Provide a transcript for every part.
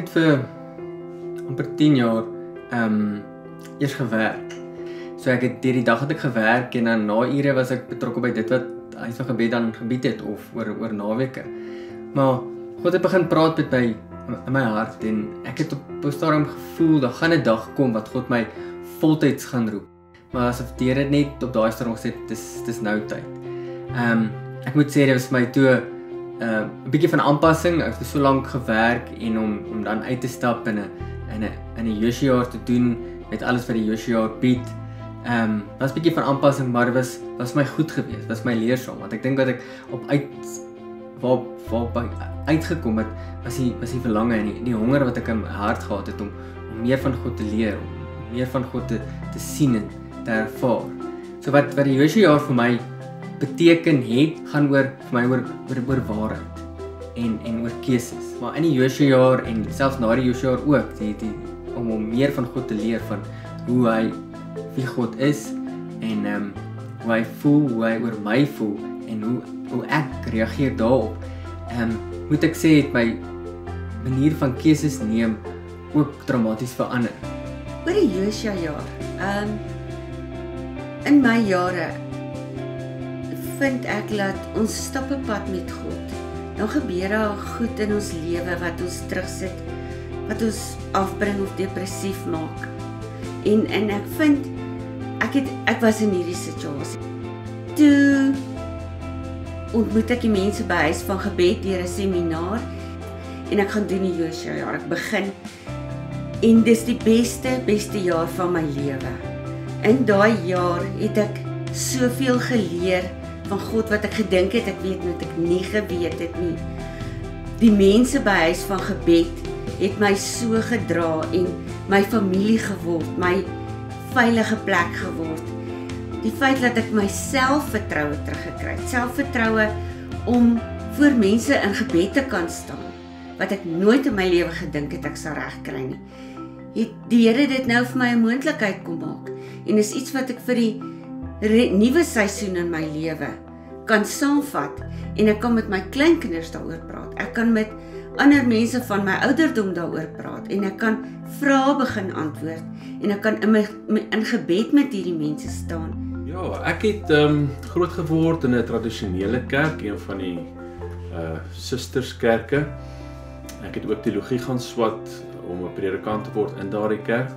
het vir amper 10 jaar ehm um, eers gewerk. So ek het deur die dag het ek gewerk en dan na ure was ek betrokke by dit wat huis van gebed dan gebied het of oor oor naweke. Maar God het begin praat met my in my hart en ek het op 'n stadium gevoel dat gaan 'n dag kom wat God my voltyds gaan roep. Maar asof Here net op daai stadium gesê dis dis nou tyd. Ehm um, ek moet sê dit was my toe uh, 'n bietjie van aanpassing. Ek het so lank gewerk en om om dan uit te stap in 'n in 'n in 'n Joshua te doen met alles wat die Joshua bied. Ehm um, was 'n bietjie van aanpassing, maar was was my goed geweest. Was my leersaam want ek dink wat ek op uit waar waar by uitgekom het, was die was die verlange en die, die honger wat ek in my hart gehad het om om meer van God te leer, om meer van God te te sien en te ervaar. So wat wat die Joshua vir my beteken het gaan oor vir my oor oor, oor waarheid en en oor keuses. Maar in die Joshua jaar en selfs na die Joshua jaar ook, die, die om om meer van God te leer van hoe hy wie God is en ehm um, hoe hy voel, hoe hy oor my voel en hoe hoe ek reageer daarop. Ehm um, moet ek sê het my manier van keuses neem ook dramaties verander. Oor die Joshua jaar. Ehm um, in my jare vind ek dat ons stap 'n pad met God. Dan gebeur daar goed in ons lewe wat ons terugsit, wat ons afbring of depressief maak. En en ek vind ek het ek was in hierdie situasie. Toe ontmoet ek die mense by huis van gebed deur 'n seminaar en ek gaan doen die Joshua jaar. Ek begin en dis die beste beste jaar van my lewe. In daai jaar het ek soveel geleer van God wat ek gedink het ek weet net ek nie geweet het nie. Die mense by huis van gebed het my so gedra en my familie geword, my veilige plek geword. Die feit dat ek my selfvertroue teruggekry het, selfvertroue om voor mense in gebed te kan staan wat ek nooit in my lewe gedink het ek sou regkry nie. Het die Here dit nou vir my 'n moontlikheid kom maak en is iets wat ek vir die nuwe seisoen in my lewe kan saamvat en ek kan met my kleinkinders daaroor praat. Ek kan met ander mense van my ouderdom daaroor praat en ek kan vrae begin antwoord en ek kan in my in gebed met hierdie mense staan. Ja, ek het ehm um, groot geword in 'n tradisionele kerk, een van die uh susterskerke. Ek het ook teologie gaan swat om 'n predikant te word in daardie kerk.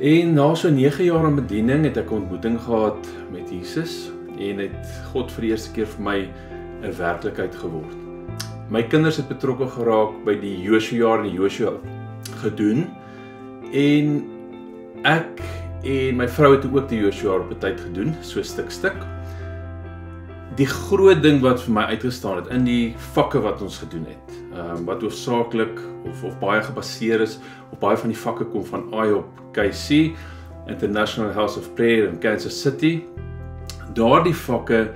En na so 9 jaar in bediening het ek 'n ontmoeting gehad met Jesus en het God vir die eerste keer vir my 'n werklikheid geword. My kinders het betrokke geraak by die Joshua en die Joshua gedoen en ek en my vrou het ook die Joshua op 'n tyd gedoen, so stuk stuk. Die groot ding wat vir my uitgestaan het in die vakke wat ons gedoen het, ehm um, wat hoofsaaklik of of baie gebaseer is op baie van die vakke kom van IOP KC International House of Prayer in Kansas City. Daardie vakke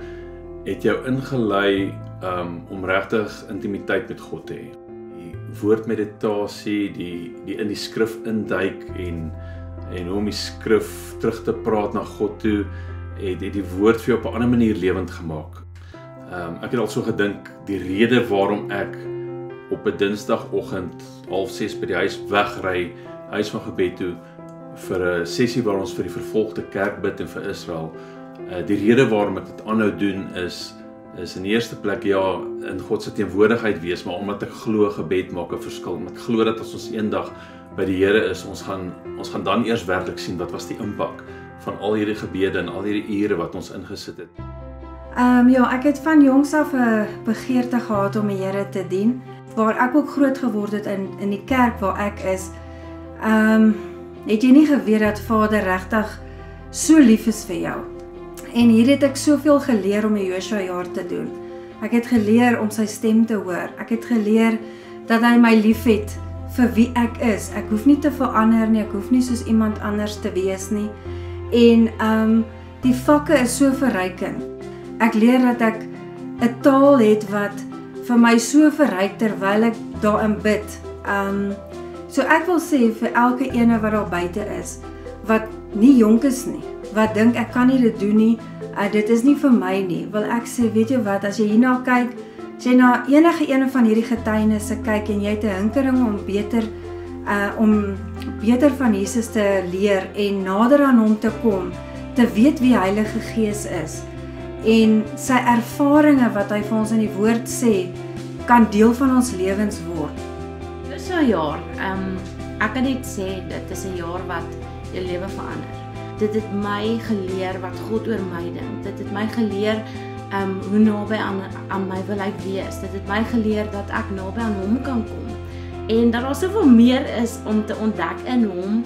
het jou ingelei um om regtig intimiteit met God te hê. Die woordmeditasie, die die in die skrif induik en en hoe om die skrif terug te praat na God toe het het die woord vir jou op 'n ander manier lewend gemaak. Um ek het al so gedink die rede waarom ek op 'n Dinsdagoggend half 6 by die huis wegry huis van gebed toe vir 'n sessie waar ons vir die vervolgde kerk bid en vir Israel. Uh die rede waarom ek dit aanhou doen is is in die eerste plek ja in God se teenwoordigheid wees, maar omdat ek glo gebed maak 'n verskil. Ek glo dat as ons eendag by die Here is, ons gaan ons gaan dan eers werklik sien wat was die impak van al hierdie gebede en al hierdie ure wat ons ingesit het. Ehm um, ja, ek het van jongs af 'n begeerte gehad om die Here te dien waar ek ook groot geword het in in die kerk waar ek is. Ehm um, het jy nie geweet dat Vader regtig so lief is vir jou? En hier het ek soveel geleer om die Joshua jaar te doen. Ek het geleer om sy stem te hoor. Ek het geleer dat hy my liefhet vir wie ek is. Ek hoef nie te verander nie. Ek hoef nie soos iemand anders te wees nie. En ehm um, die vakke is so verrykend. Ek leer dat ek 'n taal het wat vir my so verryk terwyl ek daarin bid. Um so ek wil sê vir elke ene wat daar buite is wat nie jonk is nie, wat dink ek kan nie dit doen nie, uh, dit is nie vir my nie. Wil ek sê, weet jy wat, as jy hierna kyk, jy na enige een van hierdie getuienisse kyk en jy het 'n hinkering om beter uh om beter van Jesus te leer en nader aan hom te kom, te weet wie Heilige Gees is en sy ervarings wat hy vir ons in die woord sê, kan deel van ons lewens word. Dis 'n jaar. Ehm um, ek kan net sê dit is 'n jaar wat jou lewe verander. Dit het my geleer wat God oor my dink. Dit het my geleer ehm um, hoe naby aan aan my wil hy wees. Dit het my geleer dat ek naby aan hom kan kom. En dat daar soveel meer is om te ontdek in hom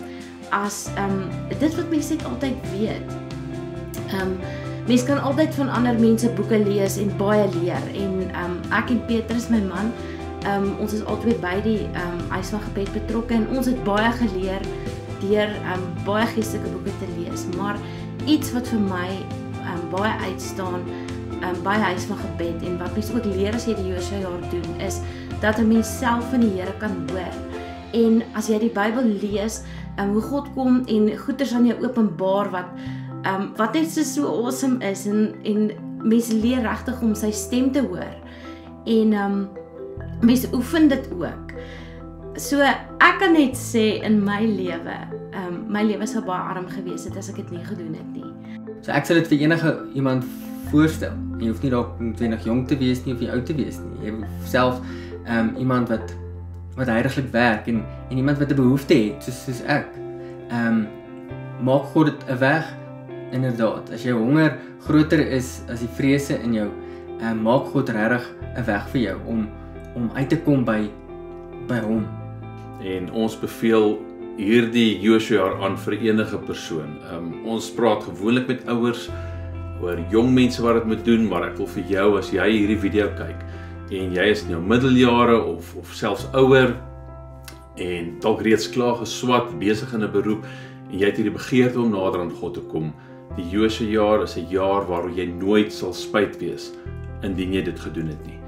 as ehm um, dit wat mense net altyd weet. Ehm um, Mens kan altyd van ander mense boeke lees en baie leer en um ek en Petrus my man um ons is albei by die um huis van gebed betrokke en ons het baie geleer deur um baie geestelike boeke te lees maar iets wat vir my um baie uitstaan um by huis van gebed en wat mens ook leer as jy die Josua jaar doen is dat 'n mens self van die Here kan hoor en as jy die Bybel lees um hoe God kom en goeders aan jou openbaar wat um wat net so so awesome is en en mense leer regtig om sy stem te hoor. En um mense oefen dit ook. So ek kan net sê in my lewe, um my lewe sou baie arm gewees het as ek dit nie gedoen het nie. So ek sal dit vir enige iemand voorstel. Jy hoef nie dalk noodwendig jonk te wees nie of jy oud te wees nie. Jy self um iemand wat wat heiliglik werk en en iemand wat 'n behoefte het soos soos ek. Um maak God dit 'n weg inderdaad, as jou honger groter is as die vrese in jou, uh, maak God regtig 'n weg vir jou om om uit te kom by by hom. En ons beveel hierdie Joshua aan vir enige persoon. Um ons praat gewoonlik met ouers oor jong mense wat dit moet doen, maar ek wil vir jou as jy hierdie video kyk en jy is in jou middeljare of of selfs ouer en dalk reeds klaar geswat besig in 'n beroep en jy het hierdie begeerte om nader aan God te kom, Die Josua jaar is 'n jaar waar jy nooit sal spyt wees indien jy dit gedoen het nie.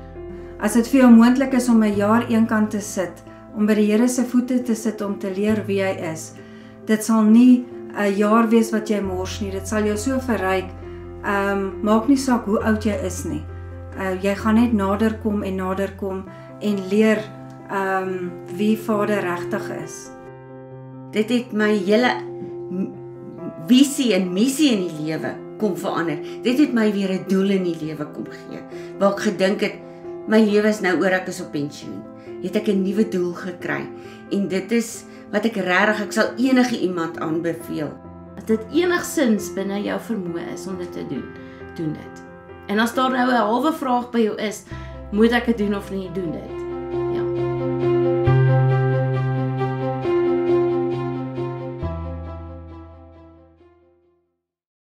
As dit vir jou moontlik is om 'n jaar eenkant te sit, om by die Here se voete te sit om te leer wie hy is, dit sal nie 'n jaar wees wat jy mors nie. Dit sal jou so verryk. Ehm um, maak nie saak hoe oud jy is nie. Uh jy gaan net nader kom en nader kom en leer ehm um, wie Vader regtig is. Dit het my hele visie en missie in die lewe kom verander. Dit het my weer 'n doel in die lewe kom gee. Waar ek gedink het my lewe is nou oor ek is op pensioen. Het ek 'n nuwe doel gekry en dit is wat ek regtig ek sal enige iemand aanbeveel. As dit enigsins binne jou vermoë is om dit te doen, doen dit. En as daar nou 'n halwe vraag by jou is, moet ek dit doen of nie doen dit?